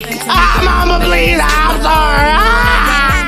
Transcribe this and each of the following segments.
Ah, mama, please, I'm sorry. Ah!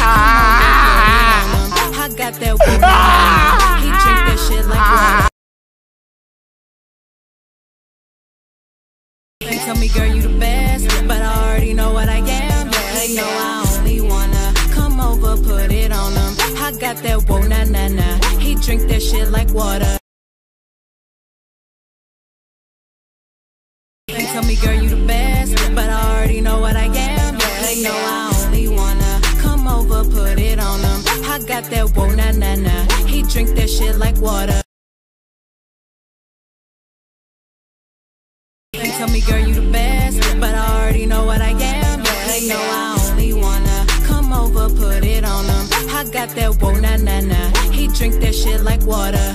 Ah! I got that woman. He drink that shit like water. They tell me, girl, you the best, but I already know what I am. They know I only wanna come over, put it on them. I got that whoa, na na na. He drink that shit like water. They tell me, girl, you the best, but I already know what I am. They know I only wanna come over, put it on them. I got that whoa, na na na. He drink that shit like water. They tell me, girl, you the best, but I already know what I am. They know I only wanna come over, put it on them. I got that whoa, na na na. He drink that shit like water.